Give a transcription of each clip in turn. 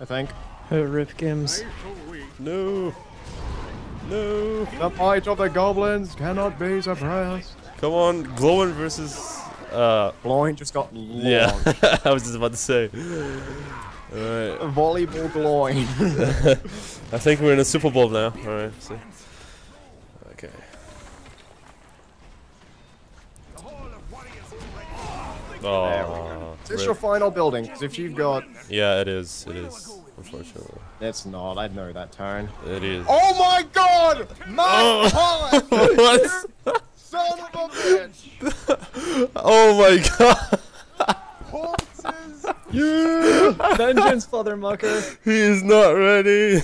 I think. Oh, rip games. No. No. The might of the goblins cannot be suppressed. Come on, Gloin versus. Uh, Gloin just got yeah. I was just about to say. Alright. Volleyball Gloin. I think we're in a Super Bowl now. Alright, see. Okay. Oh, Is this your final building? Because if you've got... yeah, it is. It is. Unfortunately, It's not. I know that tone. it is. Oh my god! Matt oh. Holland! what? Son of a bitch! Oh my god! Horses! Yeah! Vengeance, Father Mucker. He is not ready.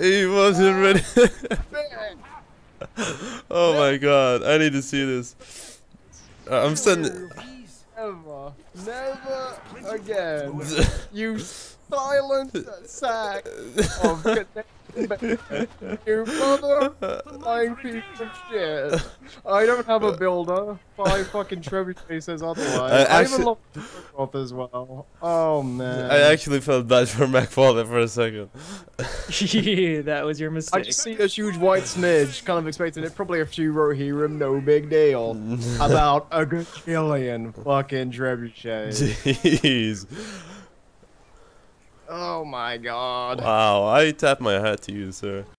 he wasn't ready. oh my god! I need to see this. Uh, I'm sending. Never, never again. You silent sack of connection. You mother piece of shit. I don't have a builder. Five fucking trebuchet says otherwise. I I, actu- even lost off as well. Oh man. I actually felt bad for McFall for a second. yeah, that was your mistake. I just see this huge white smidge, kind of expecting it. Probably a few Rohirrim, no big deal. About a gajillion fucking trebuchets. Jeez. Oh my god. Wow, I tap my hat to you, sir.